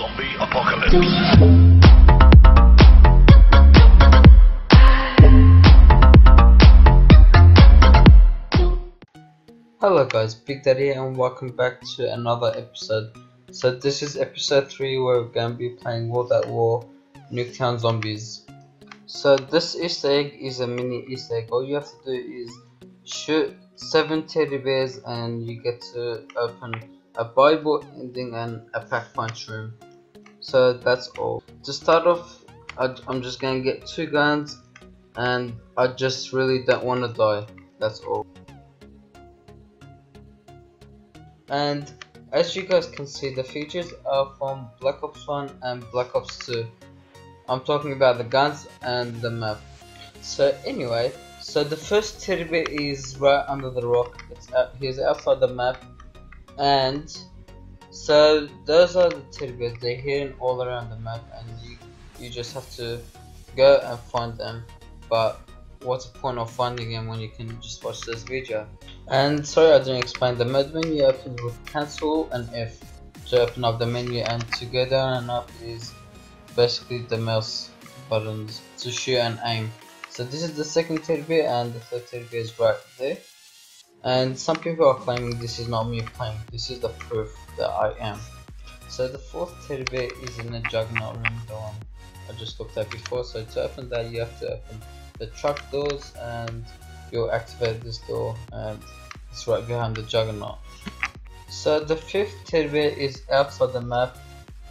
Zombie apocalypse. Hello guys, Big Daddy and welcome back to another episode. So this is episode 3 where we're going to be playing World at War Nuketown Zombies. So this easter egg is a mini easter egg. All you have to do is shoot 7 teddy bears and you get to open a buyable ending and a pack punch room. So that's all. To start off, I, I'm just to get 2 guns and I just really don't want to die. That's all. and as you guys can see the features are from Black Ops 1 and Black Ops 2 I'm talking about the guns and the map so anyway so the first bear is right under the rock it's out, he's outside the map and so those are the bears they're hidden all around the map and you you just have to go and find them but what's the point of finding them when you can just watch this video and sorry I didn't explain the mod menu opens with cancel and F to open up the menu and to go down and up is basically the mouse buttons to shoot and aim. So this is the second bear and the third bear is right there. And some people are claiming this is not me playing, this is the proof that I am. So the fourth teddy bear is in the juggernaut room, one I just looked at before. So to open that you have to open the truck doors and you'll activate this door and it's right behind the juggernaut. So the fifth teddy bear is outside the map.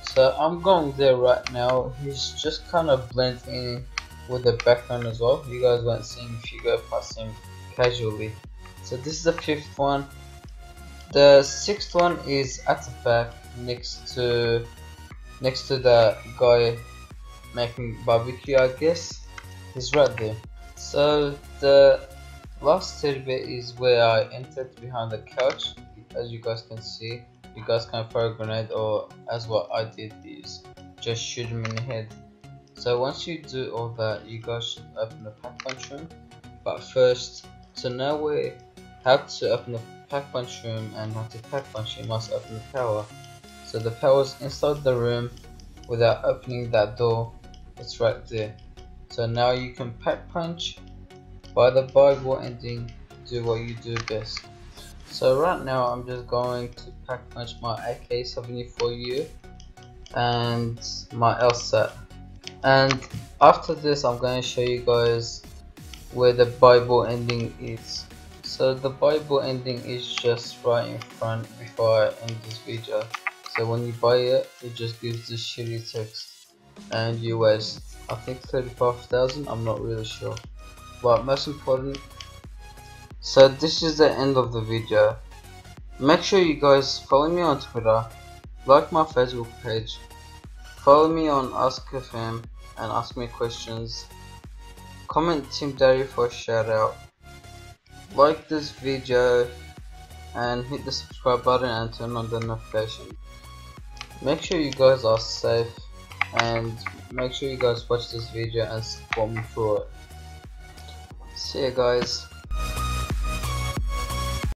So I'm going there right now. He's just kind of blends in with the background as well. You guys won't see him if you go past him casually. So this is the fifth one. The sixth one is back next to next to the guy making barbecue I guess. He's right there. So the last bear is where I entered behind the couch as you guys can see you guys can throw a grenade or as what I did is just shoot him in the head so once you do all that you guys should open the pack function but first to know where how to open the pack punch room and how to pack punch you must open the power so the power is inside the room without opening that door it's right there so now you can pack punch by the buyable ending, do what you do best. So right now I'm just going to pack punch my AK-74U and my LSAT. And after this I'm going to show you guys where the buyable ending is. So the buyable ending is just right in front before I end this video. So when you buy it, it just gives this shitty text. And you waste I think 35,000, I'm not really sure. But most important so this is the end of the video. Make sure you guys follow me on twitter like my facebook page follow me on askfm and ask me questions. Comment team daddy for a shout out like this video and hit the subscribe button and turn on the notification make sure you guys are safe and make sure you guys watch this video and support me through it See you guys.